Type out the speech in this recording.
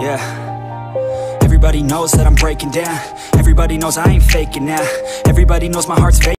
yeah. Everybody knows that I'm breaking down. Everybody knows I ain't faking now. Everybody knows my heart's faking